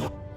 Cristo.